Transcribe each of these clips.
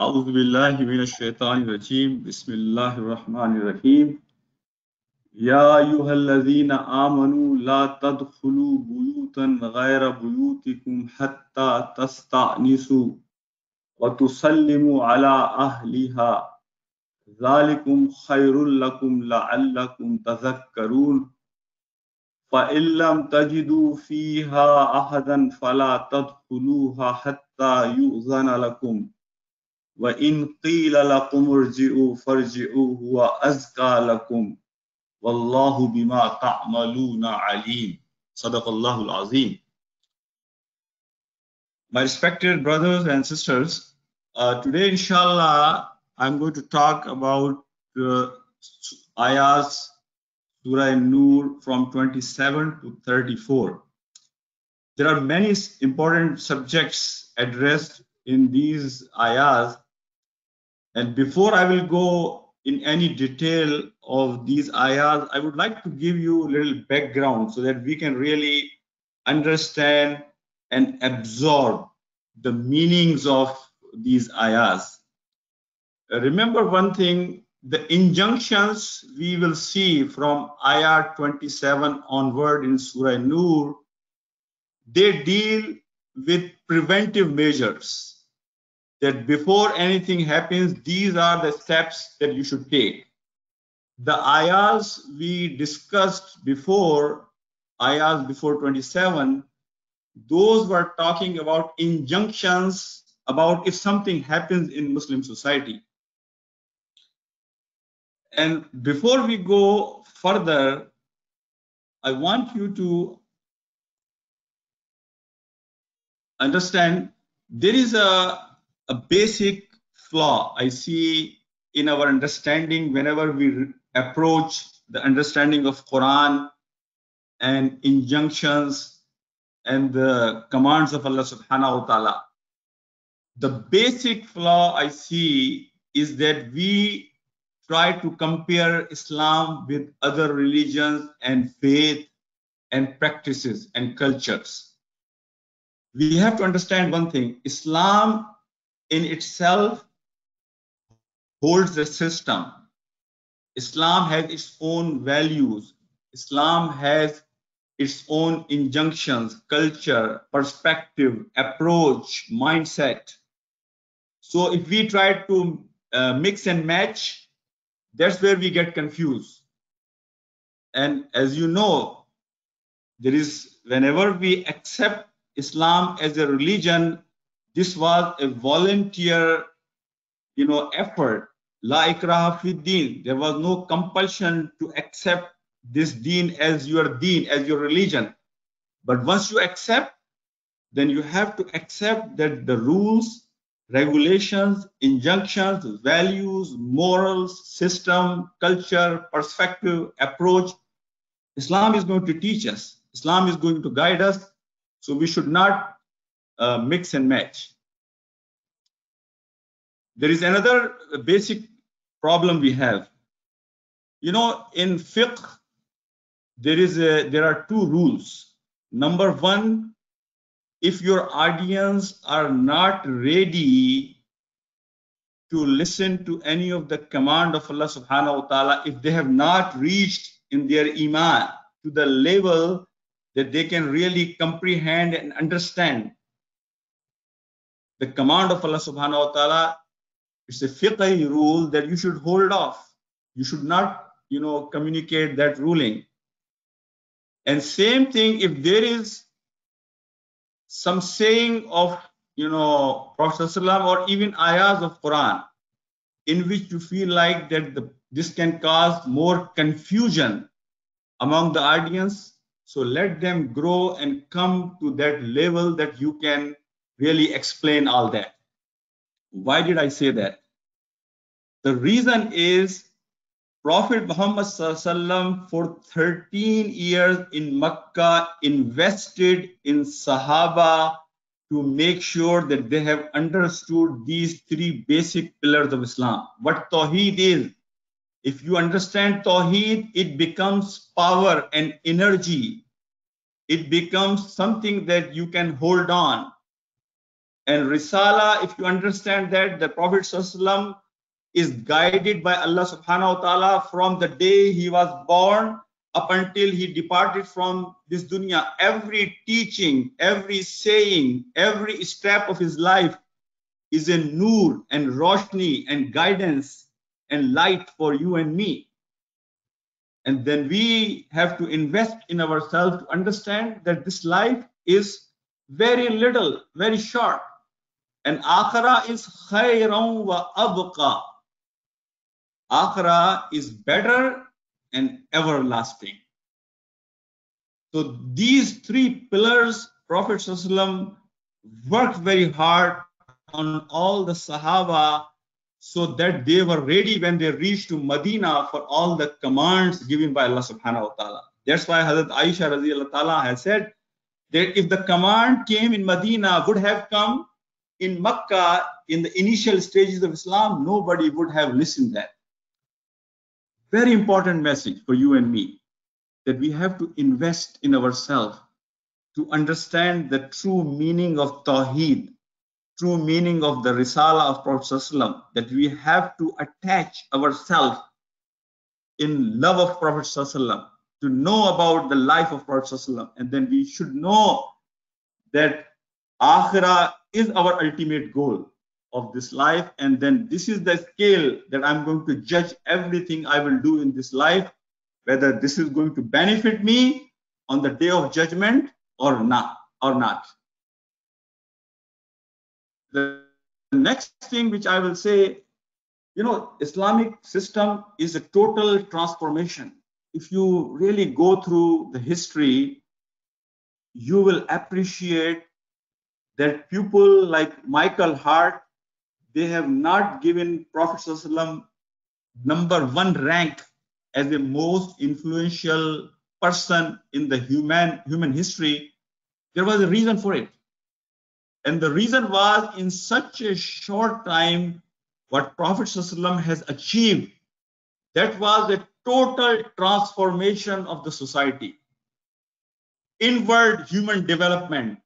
أعوذ بالله من الشيطان الرجيم. بسم الله الرحمن الرحيم. يا أيها الذين آمنوا لا تدخلوا بيوتا غير بيوتكم حتى تستأنسوا وتسلموا على أهلها. ذلكم خير لكم لعلكم تذكرون. فإن لم تجدوا فيها أحدا فلا تدخلوها حتى يؤذن لكم. وإن قيل لكم ارجعوا فارجعوا هو أزكى لكم والله بما تعملون عليم صدق الله العظيم My respected brothers and sisters, uh, today inshallah I'm going to talk about uh, ayahs Surah Nur from 27 to 34. There are many important subjects addressed in these ayahs and before I will go in any detail of these ayahs, I would like to give you a little background so that we can really understand and absorb the meanings of these ayahs. Uh, remember one thing, the injunctions we will see from ayah 27 onward in Surah Nur, they deal with preventive measures that before anything happens, these are the steps that you should take. The ayahs we discussed before, ayahs before 27, those were talking about injunctions about if something happens in Muslim society. And before we go further, I want you to understand there is a a basic flaw I see in our understanding whenever we approach the understanding of Quran and injunctions and the commands of Allah subhanahu wa ta'ala. The basic flaw I see is that we try to compare Islam with other religions and faith and practices and cultures. We have to understand one thing Islam in itself holds the system. Islam has its own values. Islam has its own injunctions, culture, perspective, approach, mindset. So if we try to uh, mix and match, that's where we get confused. And as you know, there is whenever we accept Islam as a religion, this was a volunteer, you know, effort. La ikraha fi. There was no compulsion to accept this deen as your deen, as your religion. But once you accept, then you have to accept that the rules, regulations, injunctions, values, morals, system, culture, perspective, approach, Islam is going to teach us. Islam is going to guide us. So we should not uh, mix and match. There is another basic problem we have. You know, in fiqh, there is a, there are two rules. Number one, if your audience are not ready to listen to any of the command of Allah subhanahu wa ta'ala, if they have not reached in their iman to the level that they can really comprehend and understand the command of Allah subhanahu wa ta'ala, it's a fiqh rule that you should hold off. You should not, you know, communicate that ruling. And same thing if there is some saying of, you know, Prophet or even ayahs of Quran in which you feel like that the, this can cause more confusion among the audience. So let them grow and come to that level that you can really explain all that. Why did I say that? The reason is Prophet Muhammad for 13 years in Makkah invested in Sahaba to make sure that they have understood these three basic pillars of Islam. What Tawheed is, if you understand Tawheed, it becomes power and energy. It becomes something that you can hold on And Risala, if you understand that, the Prophet ﷺ is guided by Allah subhanahu wa ta'ala from the day he was born up until he departed from this dunya. Every teaching, every saying, every step of his life is a nur and roshni and guidance and light for you and me. And then we have to invest in ourselves to understand that this life is very little, very short. And akhira is khayran wa abqa. Akhira is better and everlasting. So these three pillars, Prophet worked very hard on all the Sahaba so that they were ready when they reached to Medina for all the commands given by Allah subhanahu wa ta'ala. That's why Hazrat Aisha has said that if the command came in Medina would have come in Makkah in the initial stages of Islam, nobody would have listened that. Very important message for you and me that we have to invest in ourselves to understand the true meaning of Tawheed, true meaning of the Risala of Prophet that we have to attach ourselves in love of Prophet to know about the life of Prophet and then we should know that Akhirah is our ultimate goal of this life. And then this is the scale that i'm going to judge everything i will do in this life whether this is going to benefit me on the day of judgment or not or not. The next thing which i will say you know islamic system is a total transformation. If you really go through the history you will appreciate that people like michael hart they have not given Prophet number one rank as the most influential person in the human human history. There was a reason for it. And the reason was in such a short time, what Prophet has achieved, that was a total transformation of the society. Inward human development.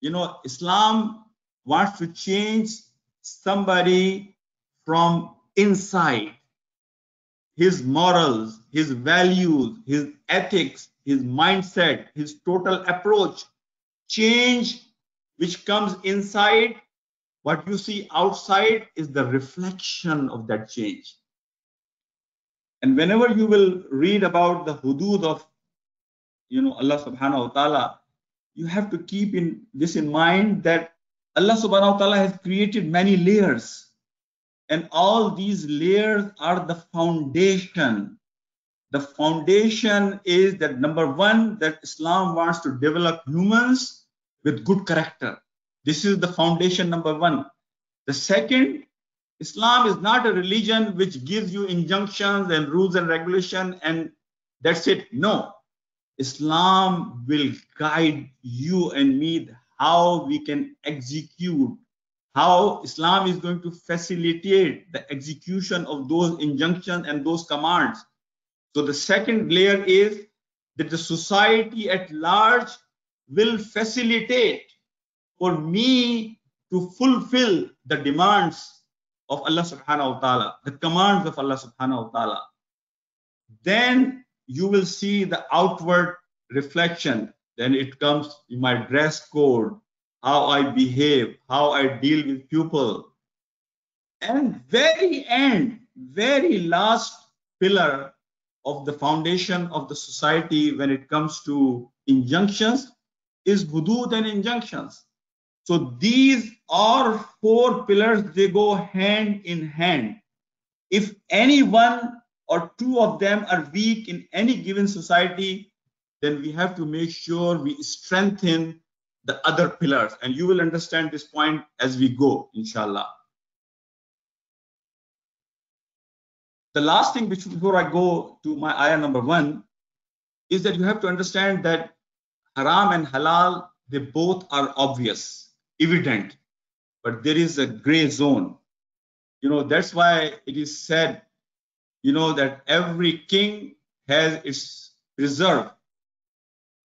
You know, Islam wants to change somebody from inside his morals, his values, his ethics, his mindset, his total approach. Change which comes inside, what you see outside is the reflection of that change. And whenever you will read about the hudud of you know Allah subhanahu wa ta'ala, you have to keep in this in mind that Allah subhanahu wa ta'ala has created many layers. And all these layers are the foundation. The foundation is that number one, that Islam wants to develop humans with good character. This is the foundation number one. The second, Islam is not a religion which gives you injunctions and rules and regulation and that's it. No. Islam will guide you and me how we can execute, how Islam is going to facilitate the execution of those injunctions and those commands. So the second layer is that the society at large will facilitate for me to fulfill the demands of Allah subhanahu wa ta'ala, the commands of Allah subhanahu wa ta'ala. Then you will see the outward reflection then it comes in my dress code, how I behave, how I deal with people. And very end, very last pillar of the foundation of the society when it comes to injunctions is hudud and injunctions. So these are four pillars, they go hand in hand. If any one or two of them are weak in any given society, then we have to make sure we strengthen the other pillars. And you will understand this point as we go, inshallah. The last thing before I go to my ayah number one is that you have to understand that haram and halal, they both are obvious, evident, but there is a gray zone. You know, that's why it is said, you know, that every king has its reserve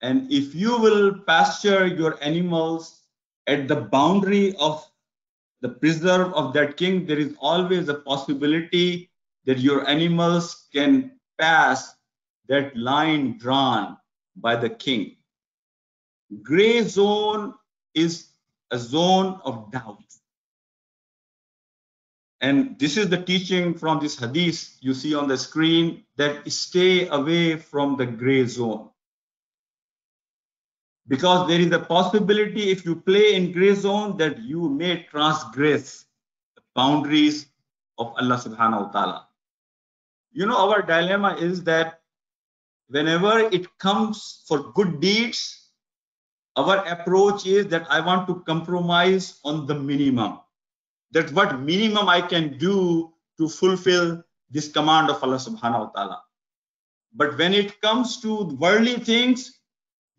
and if you will pasture your animals at the boundary of the preserve of that king, there is always a possibility that your animals can pass that line drawn by the king. Gray zone is a zone of doubt. And this is the teaching from this hadith you see on the screen that stay away from the gray zone. Because there is a possibility if you play in gray zone that you may transgress the boundaries of Allah subhanahu wa ta'ala. You know, our dilemma is that whenever it comes for good deeds, our approach is that I want to compromise on the minimum that what minimum I can do to fulfill this command of Allah subhanahu wa ta'ala. But when it comes to worldly things,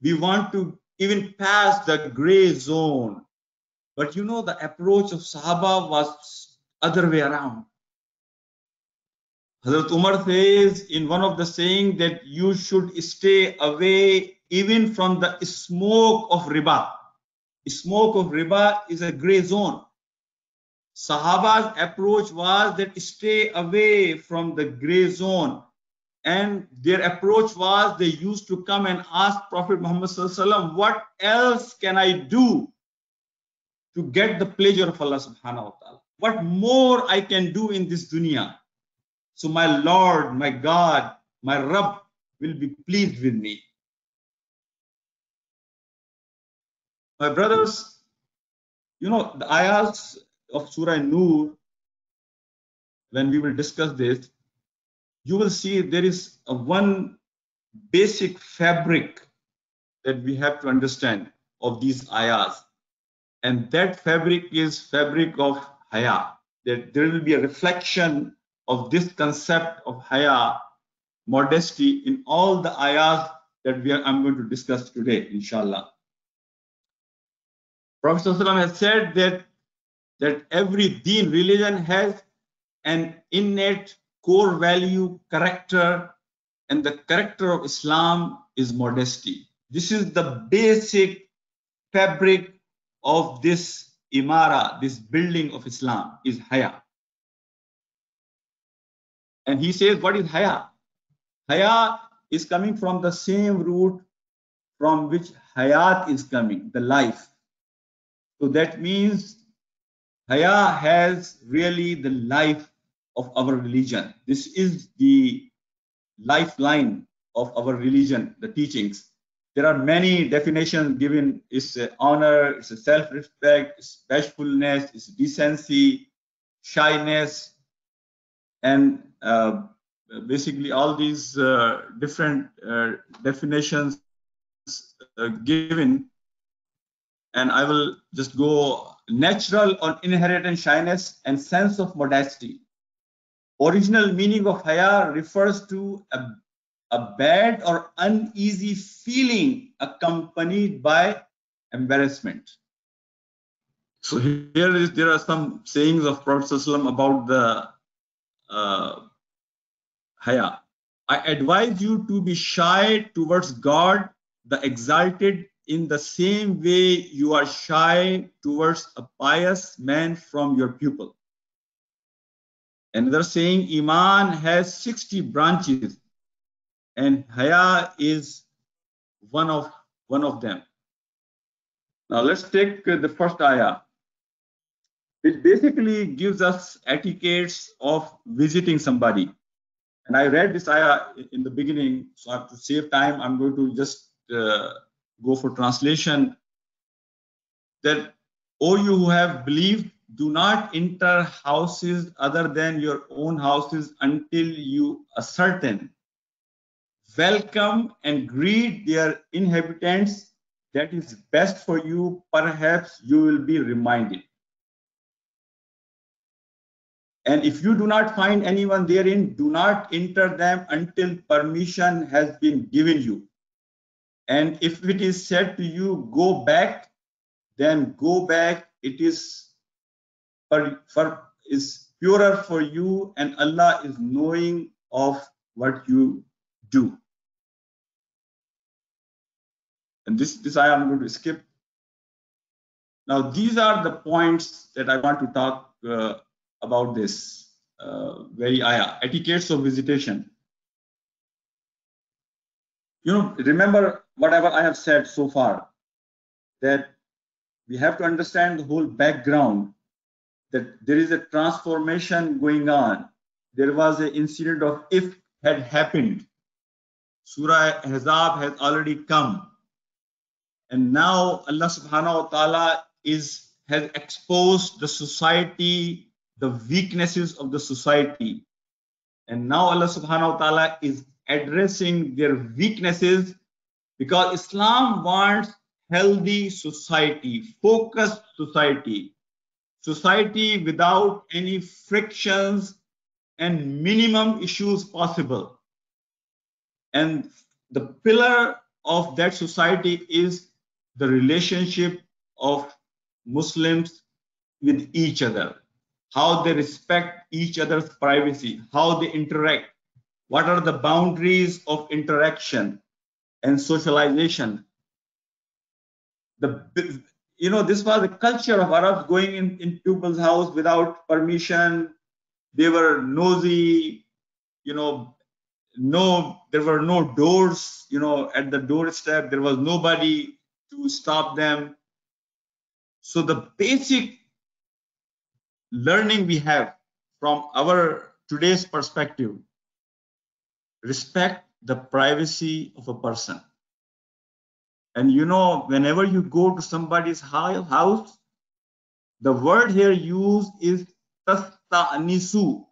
we want to even pass the gray zone. But you know, the approach of Sahaba was other way around. Hazrat Umar says in one of the saying that you should stay away even from the smoke of riba. Smoke of riba is a gray zone. Sahaba's approach was that stay away from the gray zone. And their approach was they used to come and ask Prophet Muhammad what else can I do to get the pleasure of Allah subhanahu wa ta'ala? What more I can do in this dunya? So my Lord, my God, my Rabb will be pleased with me. My brothers, you know, the ayahs of Surah Nur, when we will discuss this, you will see there is a one basic fabric that we have to understand of these ayahs. And that fabric is fabric of haya. That there will be a reflection of this concept of haya, modesty in all the ayahs that we are, I'm going to discuss today, inshallah. Prophet has said that that every deen religion has an innate core value character and the character of islam is modesty. This is the basic fabric of this imara this building of islam is haya. And he says what is haya? Haya is coming from the same root from which hayat is coming the life. So that means Haya has really the life of our religion. This is the lifeline of our religion, the teachings. There are many definitions given. It's honor, it's self-respect, it's bashfulness, it's decency, shyness, and uh, basically all these uh, different uh, definitions uh, given. And I will just go natural or inherent shyness and sense of modesty. Original meaning of haya refers to a, a bad or uneasy feeling accompanied by embarrassment. So here is there are some sayings of Prophet about the uh, haya. I advise you to be shy towards God, the exalted in the same way you are shy towards a pious man from your pupil. Another saying, Iman has 60 branches and Haya is one of, one of them. Now let's take the first ayah. It basically gives us etiquettes of visiting somebody. And I read this ayah in the beginning, so to save time, I'm going to just uh, go for translation that O you who have believed do not enter houses other than your own houses until you ascertain. Welcome and greet their inhabitants. That is best for you. Perhaps you will be reminded. And if you do not find anyone therein do not enter them until permission has been given you and if it is said to you, go back, then go back. It is for, for is purer for you, and Allah is knowing of what you do. And this, this I am going to skip. Now, these are the points that I want to talk uh, about this uh, very ayah, etiquettes of visitation. You know, remember whatever I have said so far, that we have to understand the whole background, that there is a transformation going on. There was an incident of ifk had happened. Surah Ahzab has already come. And now Allah subhanahu wa ta'ala is has exposed the society, the weaknesses of the society. And now Allah subhanahu wa ta'ala is addressing their weaknesses because Islam wants healthy society, focused society, society without any frictions and minimum issues possible. And the pillar of that society is the relationship of Muslims with each other, how they respect each other's privacy, how they interact, what are the boundaries of interaction and socialization. The you know this was the culture of Arabs going in, in people's house without permission. They were nosy, you know, no, there were no doors, you know, at the doorstep. There was nobody to stop them. So the basic learning we have from our today's perspective, respect the privacy of a person. And you know, whenever you go to somebody's house, the word here used is tasta'nisu.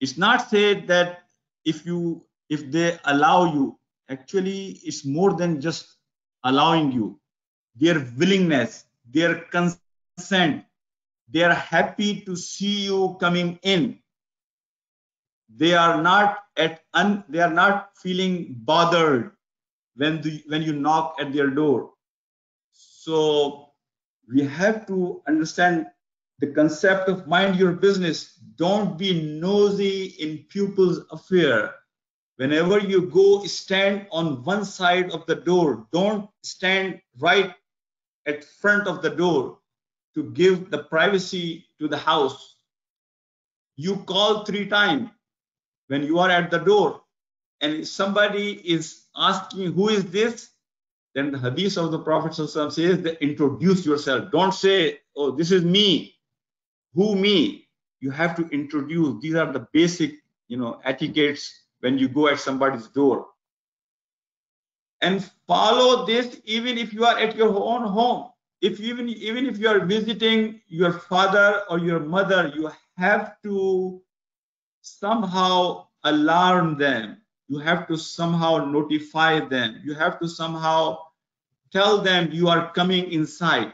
It's not said that if you if they allow you, actually it's more than just allowing you. Their willingness, their consent, they are happy to see you coming in. They are not at un, they are not feeling bothered when the, when you knock at their door. So we have to understand the concept of mind your business. Don't be nosy in people's affair. Whenever you go, stand on one side of the door. Don't stand right at front of the door to give the privacy to the house. You call three times when you are at the door and somebody is asking who is this? Then the hadith of the prophet says that introduce yourself. Don't say oh this is me. Who me? You have to introduce. These are the basic you know etiquettes when you go at somebody's door. And follow this even if you are at your own home. If even even if you are visiting your father or your mother you have to somehow alarm them. You have to somehow notify them. You have to somehow tell them you are coming inside.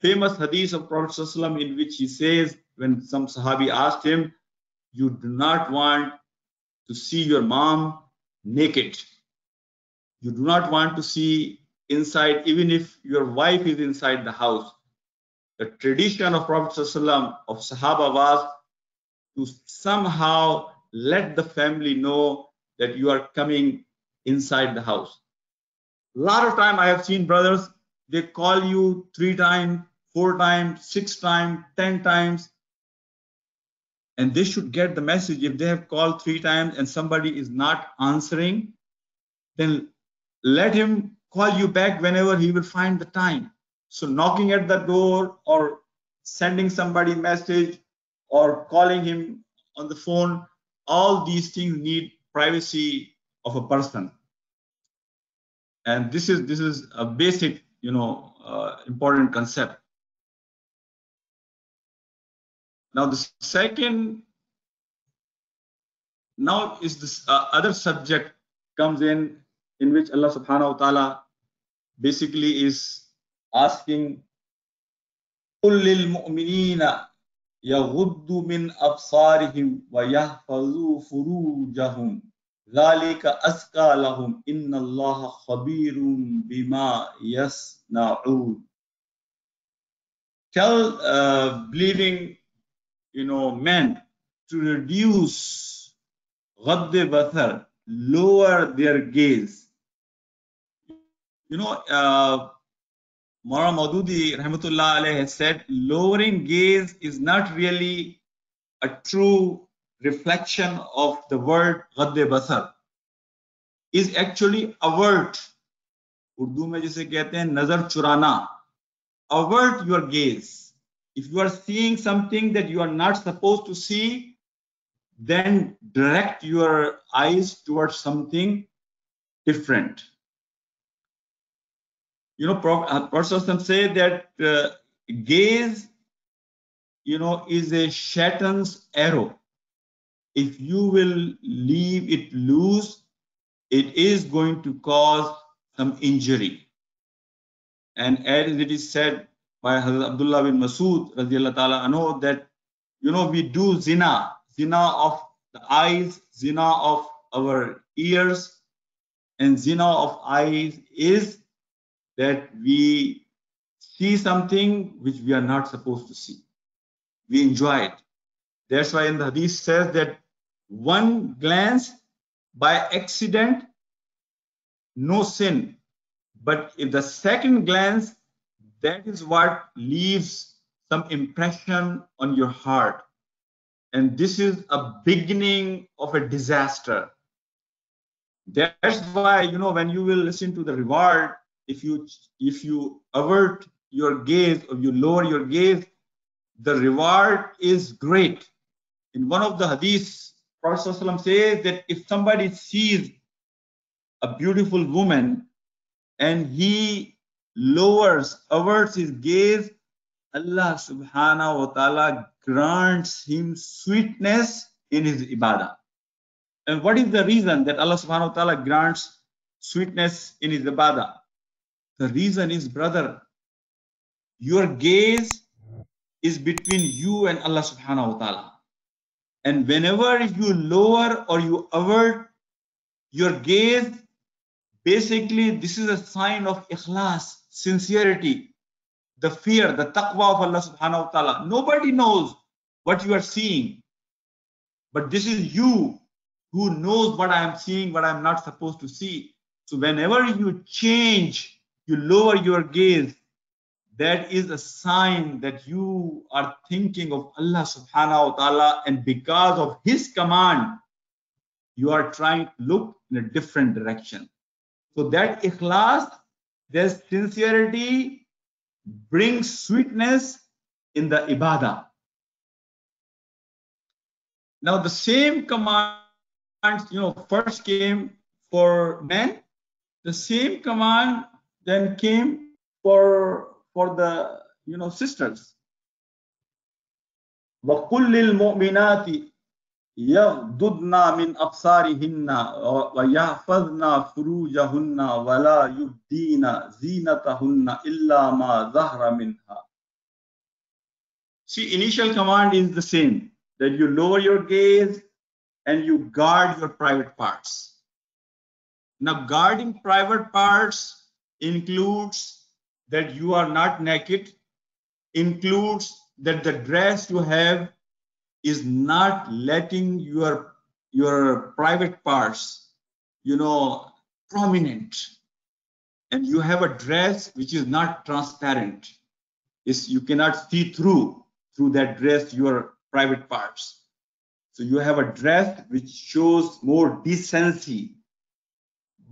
Famous hadith of prophet in which he says when some sahabi asked him you do not want to see your mom naked. You do not want to see inside even if your wife is inside the house. The tradition of prophet of sahaba was to somehow let the family know that you are coming inside the house. A lot of time I have seen brothers, they call you three times, four times, six times, ten times. And they should get the message. If they have called three times and somebody is not answering, then let him call you back whenever he will find the time. So knocking at the door or sending somebody message or calling him on the phone all these things need privacy of a person and this is this is a basic you know uh, important concept now the second now is this uh, other subject comes in in which allah subhanahu wa ta'ala basically is asking قل للمؤمنين يغض من أبصارهم ويحفظوا فروجهم ذلك أزكى لهم إن الله خبير بما يصنعون Tell uh, believing, you know, men to reduce غض بصر, lower their gaze. You know, uh, Mara Maududi rahmatullah alayhi has said lowering gaze is not really a true reflection of the word ghadde basar is actually avert Urdu में जिसे कहते हैं नजर चुराना avert your gaze if you are seeing something that you are not supposed to see then direct your eyes towards something different you know Prophet uh, say that uh, gaze you know is a shaitan's arrow if you will leave it loose it is going to cause some injury. And as it is said by Hazrat Abdullah bin Masood ta'ala anhu, that you know we do zina, zina of the eyes, zina of our ears, and zina of eyes is that we see something which we are not supposed to see. We enjoy it. That's why in the hadith says that one glance by accident, no sin. But if the second glance, that is what leaves some impression on your heart. And this is a beginning of a disaster. That's why, you know, when you will listen to the reward, if you if you avert your gaze or you lower your gaze, the reward is great. In one of the hadiths, Prophet says that if somebody sees a beautiful woman and he lowers, averts his gaze, Allah subhanahu wa ta'ala grants him sweetness in his ibadah. And what is the reason that Allah subhanahu wa ta'ala grants sweetness in his ibadah? The reason is, brother, your gaze is between you and Allah subhanahu wa ta'ala. And whenever you lower or you avert your gaze, basically this is a sign of ikhlas, sincerity, the fear, the taqwa of Allah subhanahu wa ta'ala. Nobody knows what you are seeing. But this is you who knows what I am seeing, what I am not supposed to see. So whenever you change, you lower your gaze, that is a sign that you are thinking of Allah subhanahu wa ta'ala and because of his command you are trying to look in a different direction. So that ikhlas that sincerity brings sweetness in the ibadah. Now the same command you know first came for men. The same command then came for for the you know sisters. وَقُلْ لِلْمُؤْمِنَاتِ يَغْضُضْنَ مِنْ أَبْصَارِهِنَّ وَيَحْفَظْنَ فُرُوجَهُنَّ وَلَا يُبْدِينَ زِينَتَهُنَّ إِلَّا مَا ظَهْرَ مِنْهَا See, initial command is the same, that you lower your gaze and you guard your private parts. Now, guarding private parts includes that you are not naked includes that the dress you have is not letting your your private parts you know prominent. And you have a dress which is not transparent. Is you cannot see through through that dress your private parts. So you have a dress which shows more decency.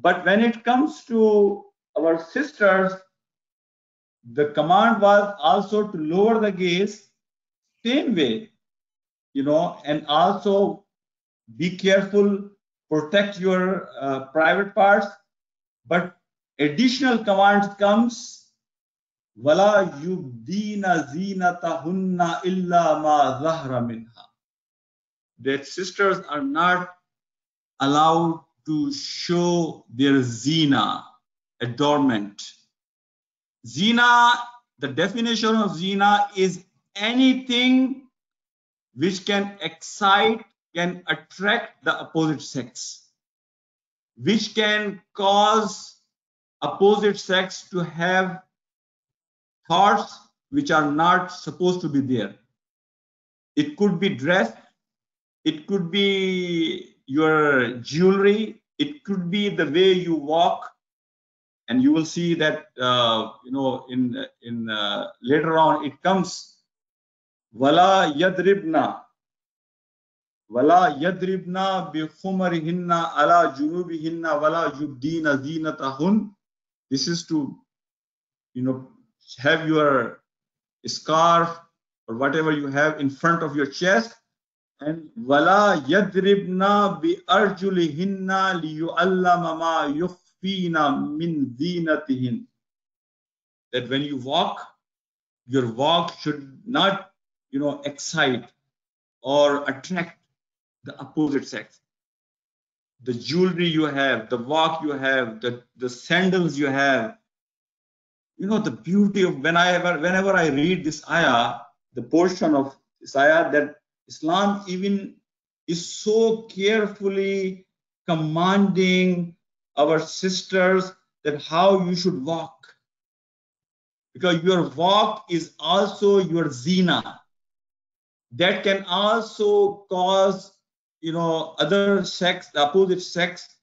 But when it comes to our sisters the command was also to lower the gaze same way you know and also be careful protect your uh, private parts. But additional command comes wala yubdina zinatahunna illa ma zahra minha. That sisters are not allowed to show their zina adornment Zina, the definition of zina is anything which can excite, can attract the opposite sex, which can cause opposite sex to have thoughts which are not supposed to be there. It could be dress, it could be your jewelry, it could be the way you walk, and you will see that uh, you know in in uh, later on it comes wala yadribna wala yadribna bi khumarihinna ala junubihinna wala yubdina zinatahun. This is to you know have your scarf or whatever you have in front of your chest. And wala yadribna bi arjulihinna liyu'allama ma min zinatihin. That when you walk your walk should not you know excite or attract the opposite sex. The jewelry you have the walk you have the the sandals you have you know the beauty of whenever whenever i read this ayah the portion of this ayah that islam even is so carefully commanding our sisters that how you should walk. Because your walk is also your zina. That can also cause you know other sex the opposite sex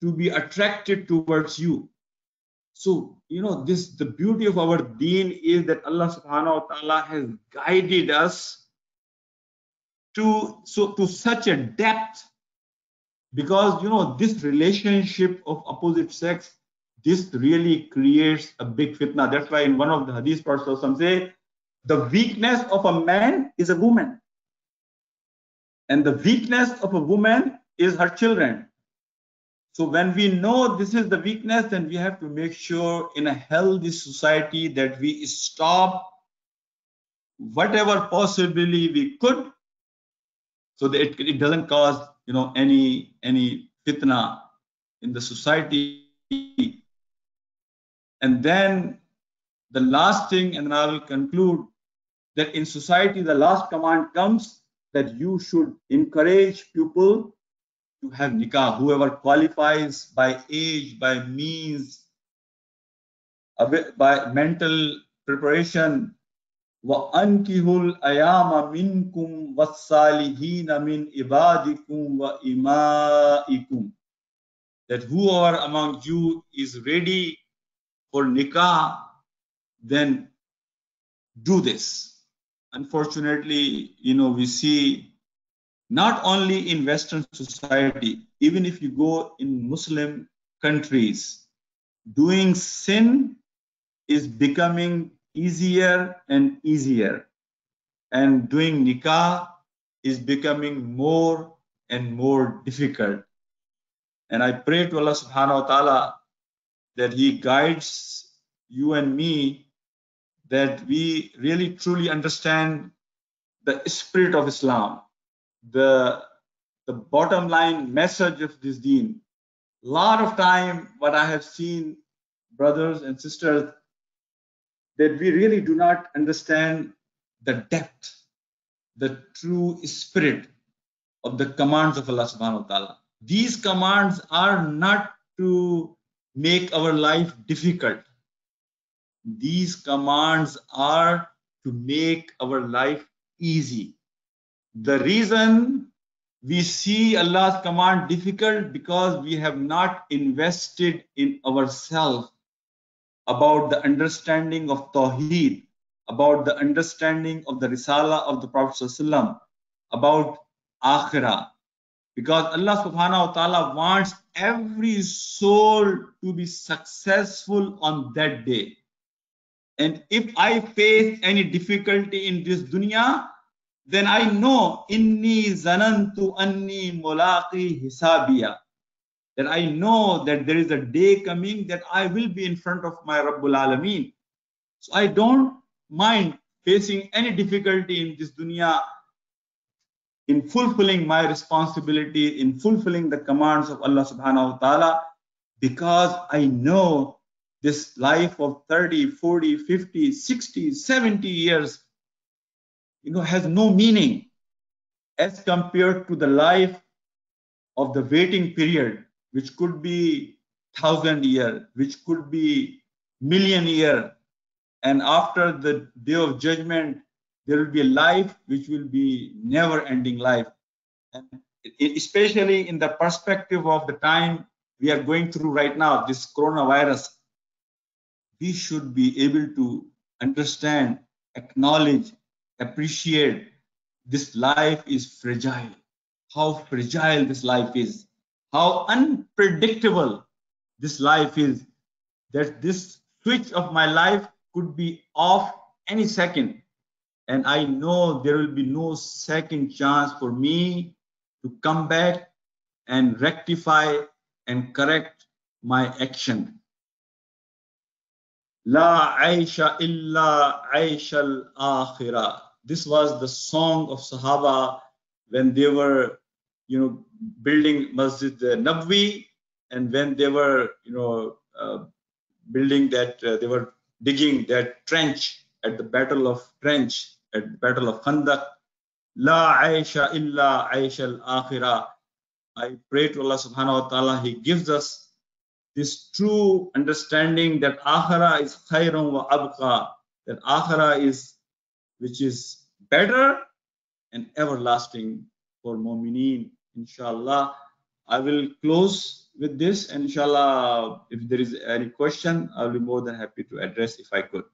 to be attracted towards you. So, you know, this the beauty of our deen is that Allah subhanahu wa ta'ala has guided us to so to such a depth because you know this relationship of opposite sex this really creates a big fitna. That's why in one of the hadith parts some say the weakness of a man is a woman and the weakness of a woman is her children. So when we know this is the weakness, then we have to make sure in a healthy society that we stop whatever possibly we could so that it, it doesn't cause you know any any fitna in the society and then the last thing and then i will conclude that in society the last command comes that you should encourage people to have nikah. Whoever qualifies by age, by means, by mental preparation, وَأَنْكِهُ الْأَيَامَ مِنْكُمْ وَالصَّالِحِينَ مِنْ إِبَادِكُمْ وَإِمَائِكُمْ That whoever among you is ready for nikah, then do this. Unfortunately, you know, we see not only in Western society, even if you go in Muslim countries, doing sin is becoming easier and easier. And doing nikah is becoming more and more difficult. And I pray to Allah subhanahu wa ta'ala that He guides you and me, that we really truly understand the spirit of Islam the the bottom line message of this deen. A lot of time, what I have seen, brothers and sisters, that we really do not understand the depth, the true spirit of the commands of Allah subhanahu wa ta'ala. These commands are not to make our life difficult. These commands are to make our life easy. The reason we see Allah's command difficult because we have not invested in ourselves about the understanding of Tawheed, about the understanding of the Risala of the Prophet ﷺ, about Akhirah. Because Allah subhanahu wa ta'ala wants every soul to be successful on that day. And if I face any difficulty in this dunya, then I know inni zanantu anni mulaqi hisabiya. That I know that there is a day coming that I will be in front of my Rabbul Alameen. So I don't mind facing any difficulty in this dunya in fulfilling my responsibility, in fulfilling the commands of Allah subhanahu wa ta'ala, because I know this life of 30, 40, 50, 60, 70 years you know, has no meaning as compared to the life of the waiting period, which could be thousand year, which could be million year. And after the day of judgment, there will be a life which will be never ending life. And especially in the perspective of the time we are going through right now, this coronavirus, we should be able to understand, acknowledge, appreciate this life is fragile. How fragile this life is. How unpredictable this life is. That this switch of my life could be off any second. And I know there will be no second chance for me to come back and rectify and correct my action. La Aisha illa Aisha al-akhirah. This was the song of Sahaba when they were, you know, building Masjid Nabwi and when they were, you know, uh, building that, uh, they were digging that trench at the Battle of Trench, at the Battle of Khandaq. La Aisha illa Aisha al-akhirah. I pray to Allah subhanahu wa ta'ala, He gives us this true understanding that akhira is khairun wa abqa, that akhira is which is better and everlasting for mu'mineen, inshallah. I will close with this, inshallah, if there is any question, I'll be more than happy to address if I could.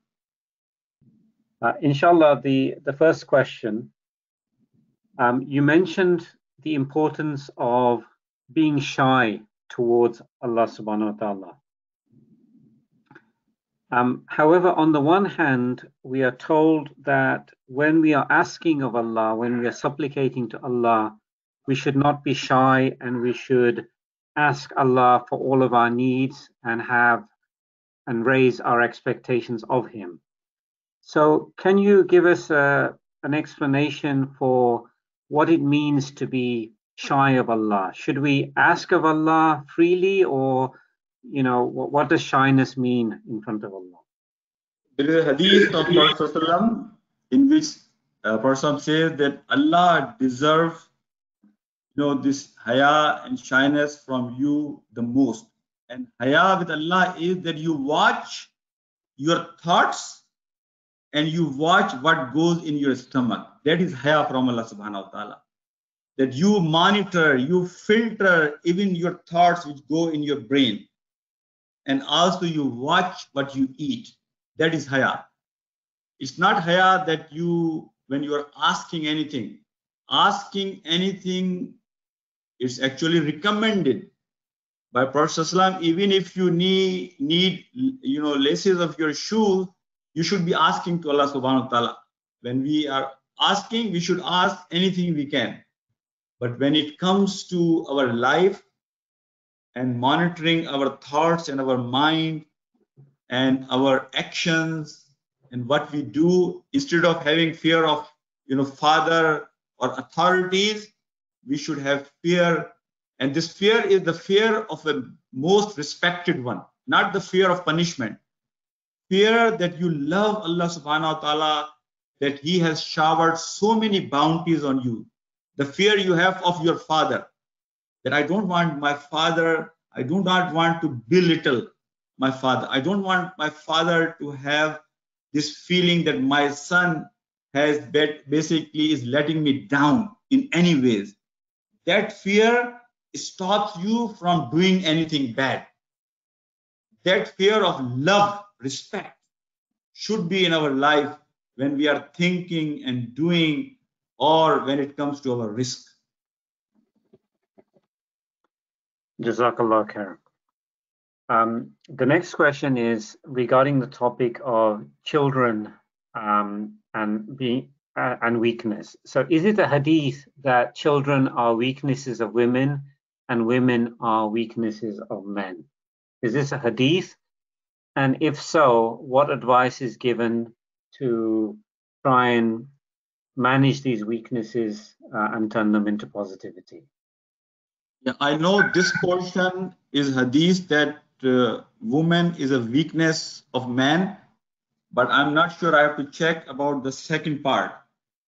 Uh, inshallah, the, the first question, um, you mentioned the importance of being shy towards Allah subhanahu wa ta'ala. Um, however, on the one hand, we are told that when we are asking of Allah, when we are supplicating to Allah, we should not be shy and we should ask Allah for all of our needs and have and raise our expectations of Him. So, can you give us a, uh, an explanation for what it means to be shy of Allah? Should we ask of Allah freely, or you know, what, what does shyness mean in front of Allah? There is a hadith of Prophet in which a person says that Allah deserves, you know, this haya and shyness from you the most. And haya with Allah is that you watch your thoughts and you watch what goes in your stomach. That is haya from Allah subhanahu wa ta'ala that you monitor, you filter even your thoughts which go in your brain. And also you watch what you eat. That is haya. It's not haya that you, when you are asking anything, asking anything is actually recommended by Prophet even if you need need you know laces of your shoe, you should be asking to Allah subhanahu wa ta'ala. When we are asking, we should ask anything we can. But when it comes to our life and monitoring our thoughts and our mind and our actions and what we do, instead of having fear of, you know, father or authorities, we should have fear. And this fear is the fear of the most respected one, not the fear of punishment. Fear that you love Allah subhanahu wa ta'ala, that He has showered so many bounties on you, the fear you have of your father that i don't want my father i do not want to belittle my father i don't want my father to have this feeling that my son has basically is letting me down in any ways that fear stops you from doing anything bad that fear of love respect should be in our life when we are thinking and doing or when it comes to our risk. Jazakallah khair. Um, the next question is regarding the topic of children um, and being uh, and weakness. So, is it a hadith that children are weaknesses of women and women are weaknesses of men? Is this a hadith? And if so, what advice is given to try and manage these weaknesses uh, and turn them into positivity. Yeah, I know this portion is hadith that uh, woman is a weakness of man, but I'm not sure. I have to check about the second part.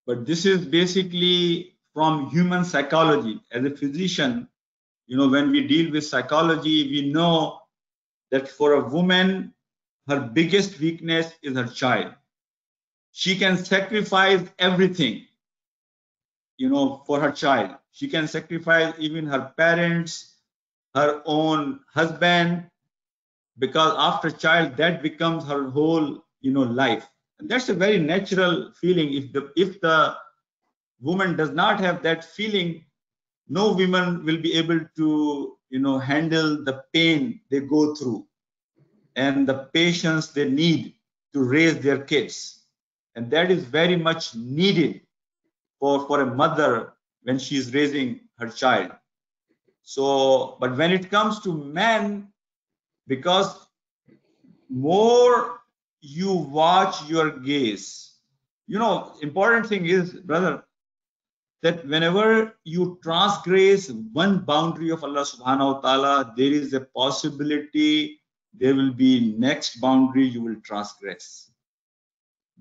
But this is basically from human psychology. As a physician, you know, when we deal with psychology, we know that for a woman, her biggest weakness is her child. She can sacrifice everything you know for her child. She can sacrifice even her parents her own husband because after child that becomes her whole you know life that's a very natural feeling. If the if the woman does not have that feeling no woman will be able to you know handle the pain they go through and the patience they need to raise their kids. And that is very much needed for for a mother when she is raising her child. So but when it comes to men because more you watch your gaze. You know important thing is brother that whenever you transgress one boundary of allah subhanahu wa ta'ala there is a possibility there will be next boundary you will transgress.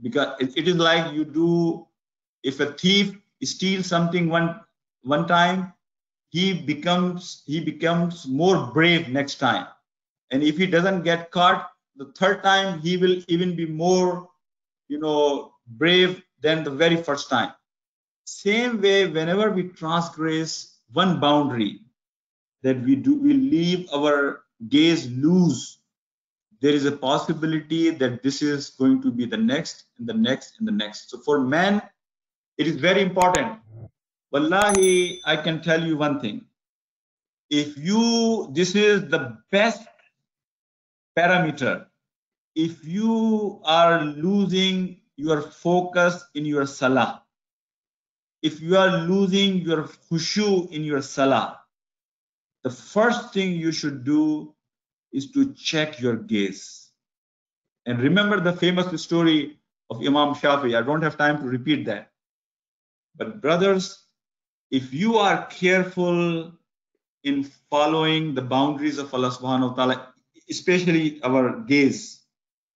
Because it, is like you do if a thief steals something one one time he becomes he becomes more brave next time. And if he doesn't get caught the third time he will even be more you know brave than the very first time. Same way whenever we transgress one boundary that we do we leave our gaze loose there is a possibility that this is going to be the next and the next and the next. So for men it is very important. Wallahi i can tell you one thing. If you this is the best parameter. If you are losing your focus in your salah if you are losing your khushu in your salah the first thing you should do is to check your gaze. And remember the famous story of imam shafi. I don't have time to repeat that. But brothers if you are careful in following the boundaries of allah subhanahu wa ta'ala especially our gaze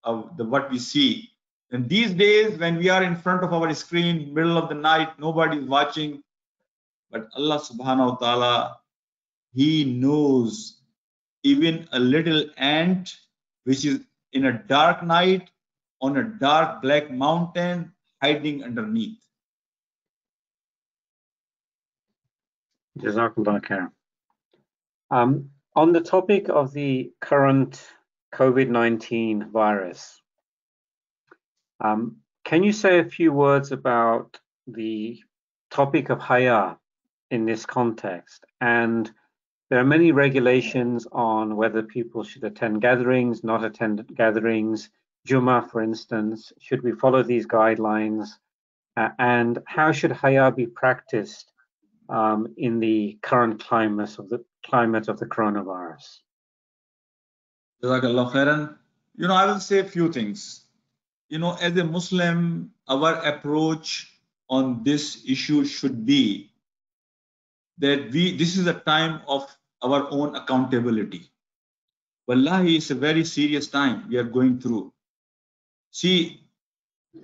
of the what we see. And these days, when we are in front of our screen, middle of the night, nobody is watching. But Allah subhanahu wa ta'ala, He knows even a little ant which is in a dark night on a dark black mountain hiding underneath. Jazakallah. Um, on the topic of the current COVID-19 virus, um, can you say a few words about the topic of haya in this context? And there are many regulations on whether people should attend gatherings, not attend gatherings, Juma, for instance, should we follow these guidelines? Uh, and how should haya be practiced um, in the current climate of the climate of the coronavirus? You know, I will say a few things. You know, as a Muslim, our approach on this issue should be that we this is a time of our own accountability. Wallahi, it's a very serious time we are going through. See,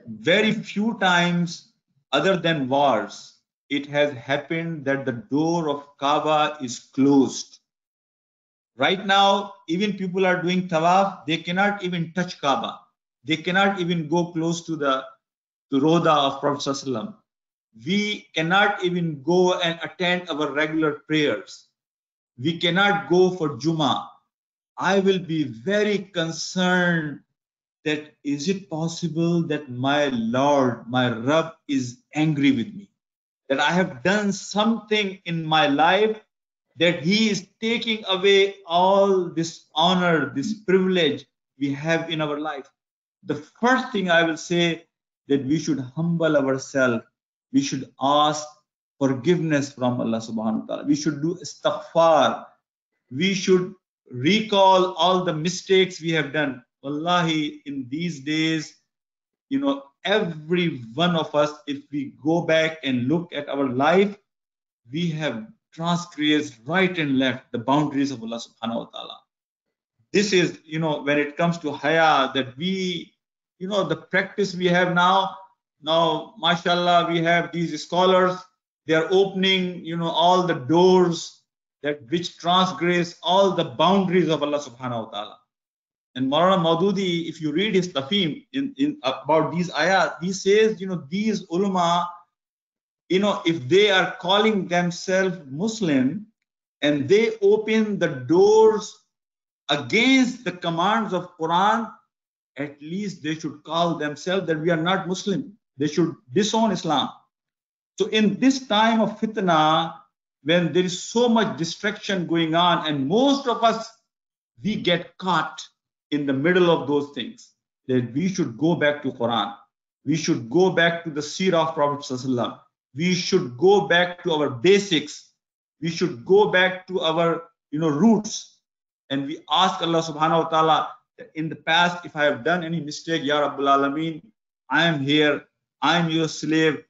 very few times other than wars it has happened that the door of Kaaba is closed. Right now, even people are doing tawaf, they cannot even touch Kaaba. They cannot even go close to the to Roda of Prophet. We cannot even go and attend our regular prayers. We cannot go for Juma. I will be very concerned that is it possible that my Lord, my Rabb is angry with me? That I have done something in my life that He is taking away all this honor, this privilege we have in our life. The first thing I will say that we should humble ourselves. We should ask forgiveness from Allah subhanahu wa ta'ala. We should do istighfar. We should recall all the mistakes we have done. Wallahi, in these days, you know, every one of us, if we go back and look at our life, we have transgressed right and left the boundaries of Allah subhanahu wa ta'ala. This is, you know, when it comes to haya, that we, you know, the practice we have now, now, mashallah, we have these scholars, they are opening, you know, all the doors that which transgress all the boundaries of Allah subhanahu wa ta'ala. And Maulana Maududi, if you read his Tafhim in, in about these ayat, he says, you know, these ulama, you know, if they are calling themselves Muslim and they open the doors against the commands of Quran, at least they should call themselves that we are not Muslim. They should disown Islam. So in this time of fitna, when there is so much distraction going on, and most of us, we get caught in the middle of those things, that we should go back to Quran. We should go back to the seerah of Prophet Sallallahu we should go back to our basics. We should go back to our you know roots. And we ask allah subhanahu wa ta'ala in the past if i have done any mistake ya rabbul alameen i am here. I am your slave.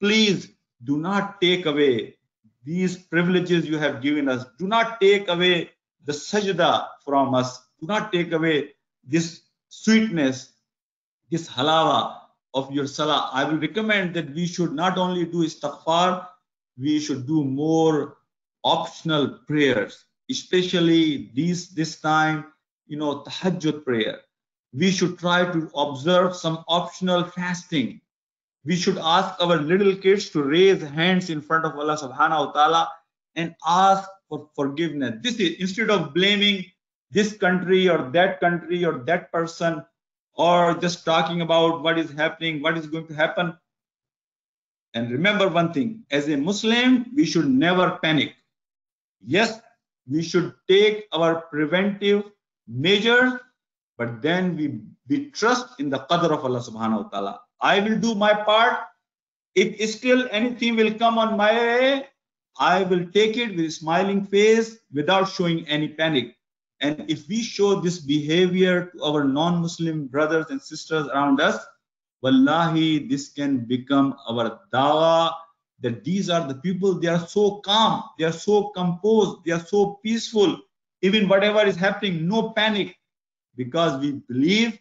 Please do not take away these privileges you have given us. Do not take away the sajda from us do not take away this sweetness this halawa of your salah, I will recommend that we should not only do istighfar, we should do more optional prayers, especially these this time, you know, tahajjud prayer. We should try to observe some optional fasting. We should ask our little kids to raise hands in front of Allah subhanahu wa ta'ala and ask for forgiveness. This is instead of blaming this country or that country or that person or just talking about what is happening, what is going to happen. And remember one thing as a Muslim, we should never panic. Yes, we should take our preventive measures, but then we, we trust in the qadr of Allah subhanahu wa ta'ala. I will do my part. If still anything will come on my way, I will take it with smiling face without showing any panic. And if we show this behavior to our non-Muslim brothers and sisters around us, wallahi, this can become our dawa. that these are the people, they are so calm, they are so composed, they are so peaceful. Even whatever is happening, no panic, because we believe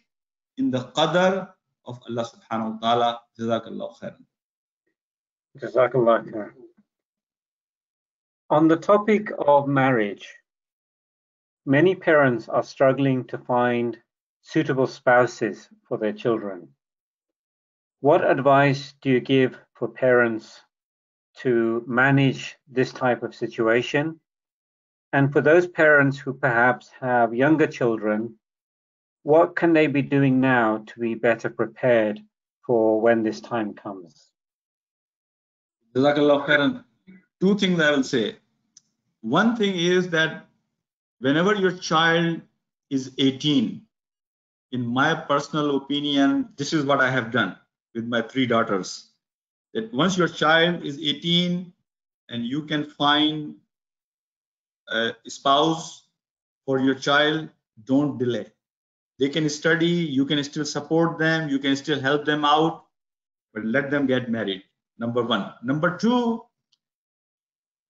in the qadr of Allah subhanahu wa ta'ala. Jazakallah khairan. Jazakallah khairan. On the topic of marriage, Many parents are struggling to find suitable spouses for their children. What advice do you give for parents to manage this type of situation? And for those parents who perhaps have younger children, what can they be doing now to be better prepared for when this time comes? Two things I will say. One thing is that whenever your child is 18, in my personal opinion, this is what I have done with my three daughters. That once your child is 18 and you can find a spouse for your child, don't delay. They can study, you can still support them, you can still help them out, but let them get married. Number one. Number two,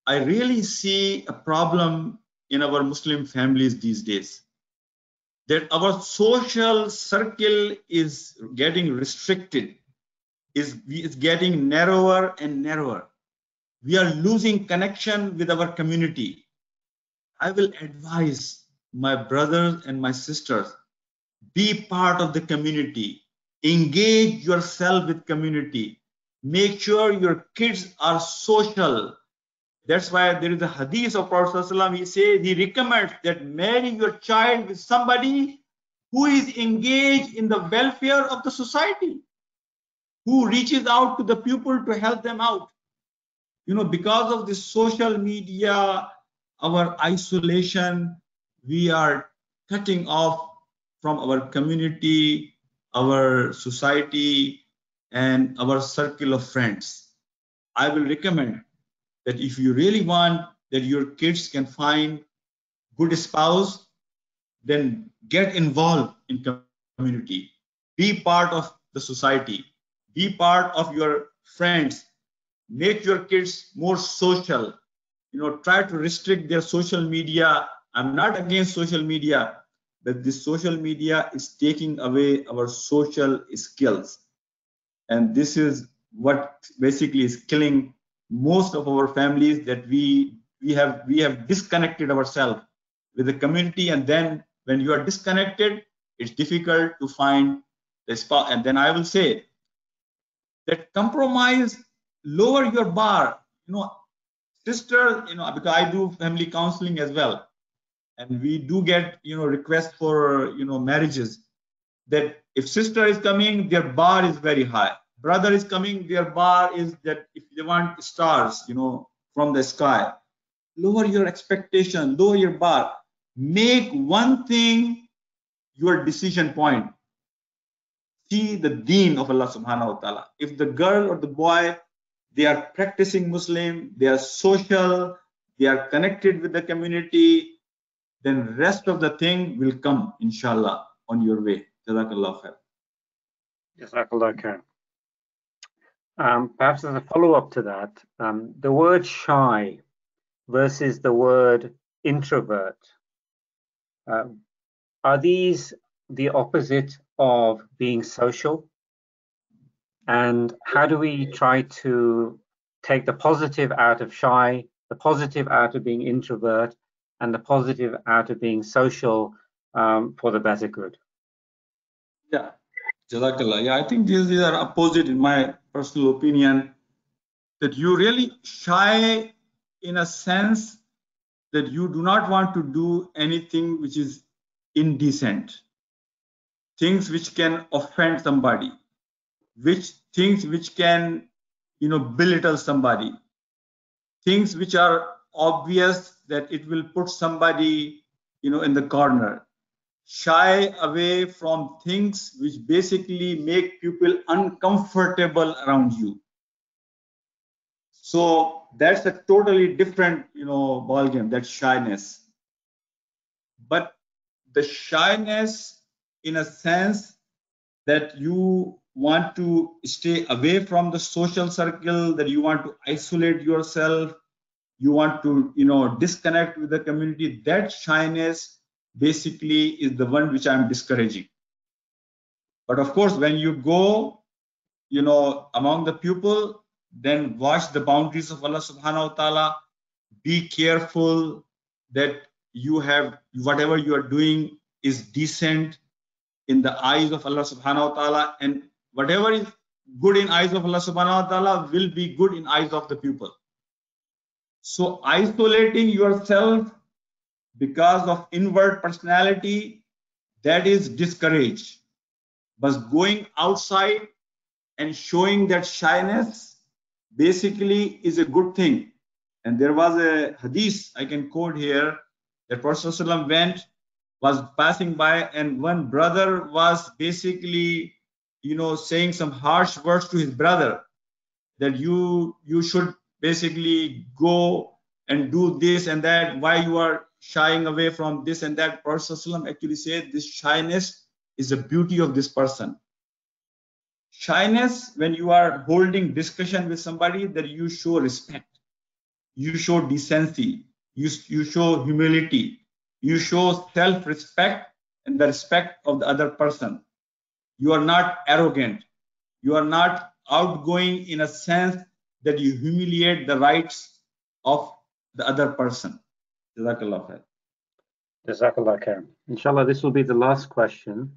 I really see a problem in our Muslim families these days. That our social circle is getting restricted, is, is getting narrower and narrower. We are losing connection with our community. I will advise my brothers and my sisters be part of the community engage yourself with community make sure your kids are social that's why there is a hadith of Prophet He says he recommends that marry your child with somebody who is engaged in the welfare of the society, who reaches out to the people to help them out. You know, because of this social media, our isolation, we are cutting off from our community, our society, and our circle of friends. I will recommend that if you really want that your kids can find good spouse, then get involved in community. Be part of the society. Be part of your friends. Make your kids more social. You know, try to restrict their social media. I'm not against social media, but this social media is taking away our social skills. And this is what basically is killing most of our families that we we have we have disconnected ourselves with the community. And then when you are disconnected it's difficult to find the spot. And then i will say that compromise lower your bar you know sister you know because i do family counseling as well. And we do get you know requests for you know marriages that if sister is coming their bar is very high brother is coming their bar is that if they want stars you know from the sky. Lower your expectation lower your bar. Make one thing your decision point. See the deen of allah subhanahu wa ta'ala. If the girl or the boy they are practicing muslim they are social they are connected with the community then rest of the thing will come inshallah on your way. Jazakallah khair. Yes, jazakallah khair um, perhaps as a follow-up to that um, the word shy versus the word introvert uh, are these the opposite of being social and how do we try to take the positive out of shy the positive out of being introvert and the positive out of being social um, for the better good. Yeah, Jazakallah. Yeah, I think these, these are opposite in my personal opinion. That you really shy in a sense that you do not want to do anything which is indecent, things which can offend somebody, which things which can, you know, belittle somebody, things which are obvious that it will put somebody you know in the corner shy away from things which basically make people uncomfortable around you. So that's a totally different you know ball game that shyness. But the shyness in a sense that you want to stay away from the social circle that you want to isolate yourself you want to you know disconnect with the community that shyness basically is the one which i'm discouraging. But of course when you go you know among the people then watch the boundaries of allah subhanahu wa ta'ala. Be careful that you have whatever you are doing is decent in the eyes of allah subhanahu wa ta'ala and whatever is good in eyes of allah subhanahu wa ta'ala will be good in eyes of the people. So isolating yourself because of inward personality, that is discouraged. But going outside and showing that shyness basically is a good thing. And there was a hadith I can quote here that Prophet went, was passing by, and one brother was basically, you know, saying some harsh words to his brother that you you should basically go and do this and that why you are shying away from this and that prophet actually said this shyness is the beauty of this person. Shyness when you are holding discussion with somebody that you show respect you show decency you, you show humility you show self-respect and the respect of the other person. You are not arrogant. You are not outgoing in a sense that you humiliate the rights of the other person. Jazakallah khair. Jazakallah khair. Inshallah, this will be the last question.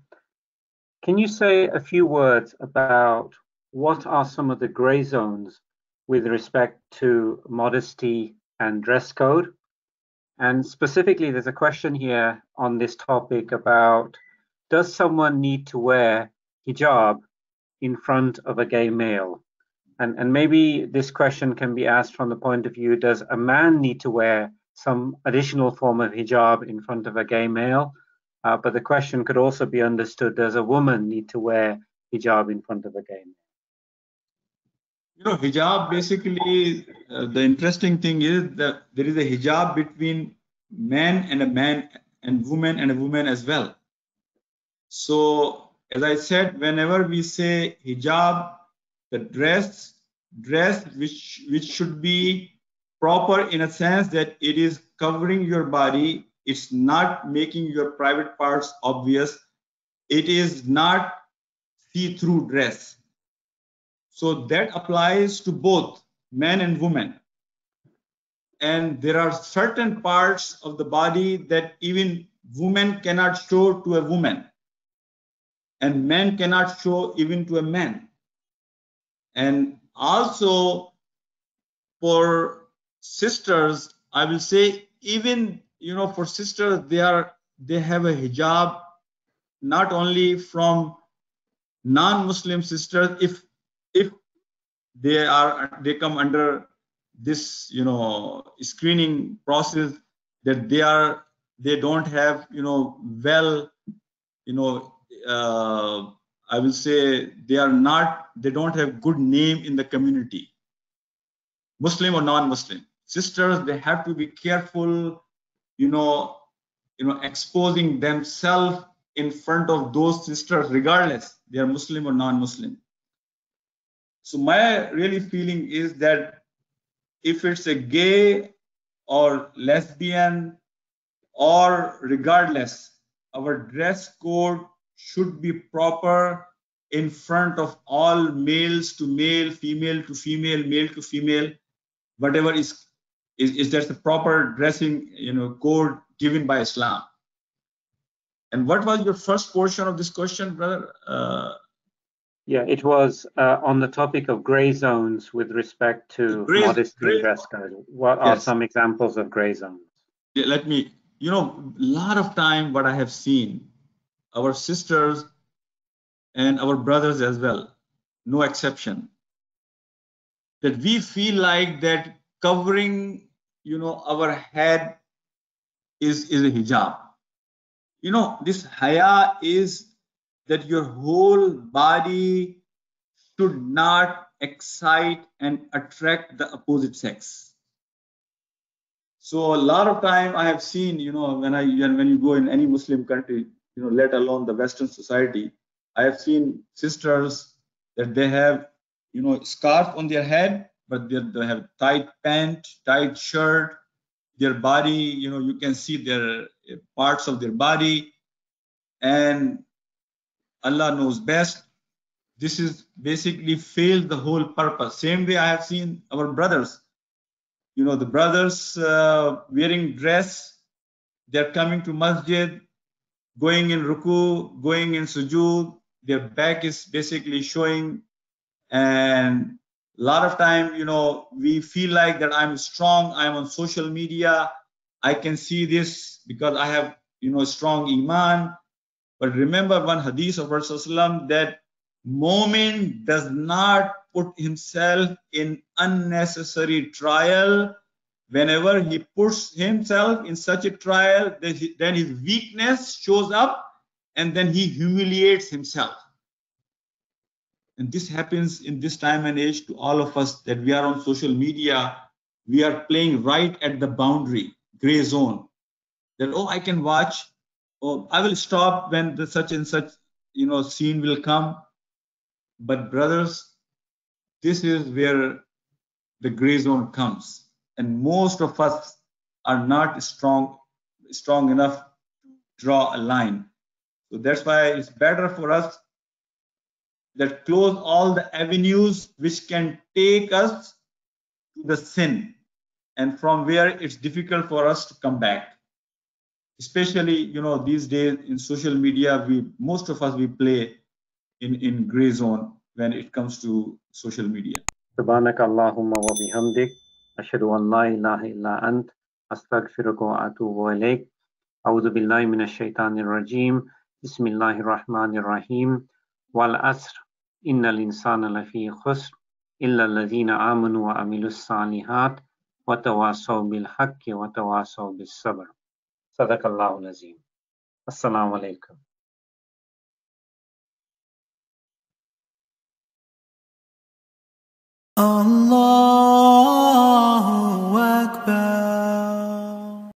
Can you say a few words about what are some of the gray zones with respect to modesty and dress code? And specifically, there's a question here on this topic about does someone need to wear hijab in front of a gay male? And, and maybe this question can be asked from the point of view does a man need to wear some additional form of hijab in front of a gay male? Uh, but the question could also be understood does a woman need to wear hijab in front of a gay male? You know, hijab basically, uh, the interesting thing is that there is a hijab between man and a man and woman and a woman as well. So, as I said, whenever we say hijab, the dress dress which which should be proper in a sense that it is covering your body. It's not making your private parts obvious. It is not see-through dress. So that applies to both men and women. And there are certain parts of the body that even women cannot show to a woman. And men cannot show even to a man. And also for sisters, I will say even you know, for sisters, they are they have a hijab not only from non-Muslim sisters, if if they are they come under this you know screening process that they are they don't have you know well you know uh, i will say they are not they don't have good name in the community muslim or non-muslim sisters they have to be careful you know you know exposing themselves in front of those sisters regardless they are muslim or non-muslim. So my really feeling is that if it's a gay or lesbian or regardless, our dress code should be proper in front of all males to male, female to female, male to female, whatever is is, is there's a proper dressing you know code given by Islam. And what was your first portion of this question, brother? Uh, yeah, it was uh, on the topic of gray zones with respect to gray, modesty gray, dress code. What yes. are some examples of gray zones? Yeah, let me, you know, a lot of time what I have seen, our sisters and our brothers as well, no exception, that we feel like that covering, you know, our head is, is a hijab. You know, this haya is that your whole body should not excite and attract the opposite sex so a lot of time i have seen you know when i when you go in any muslim country you know let alone the western society i have seen sisters that they have you know scarf on their head but they, they have tight pant tight shirt their body you know you can see their uh, parts of their body and Allah knows best. This is basically failed the whole purpose. Same way I have seen our brothers. You know, the brothers uh, wearing dress, they're coming to masjid, going in ruku, going in sujood. Their back is basically showing. And a lot of time, you know, we feel like that I'm strong. I'm on social media. I can see this because I have, you know, strong iman but remember one hadith of Rasulullah that Mu'min does not put himself in unnecessary trial. Whenever he puts himself in such a trial, then his weakness shows up and then he humiliates himself. And this happens in this time and age to all of us that we are on social media. We are playing right at the boundary, gray zone. That, oh, I can watch oh, I will stop when the such and such, you know, scene will come. But brothers, this is where the gray zone comes. And most of us are not strong, strong enough to draw a line. So that's why it's better for us that close all the avenues which can take us to the sin and from where it's difficult for us to come back especially you know these days in social media we most of us we play in in gray zone when it comes to social media سبحانك اللهم وبحمدك أشهد أن لا إله إلا أنت أستغفرك وأتوب إليك أعوذ بالله من الشيطان الرجيم بسم الله الرحمن الرحيم والعصر إن الإنسان لفي خسر إلا الذين آمنوا وعملوا الصالحات وتواصوا بالحق وتواصوا بالصبر. صدق الله العظيم. السلام عليكم. الله أكبر.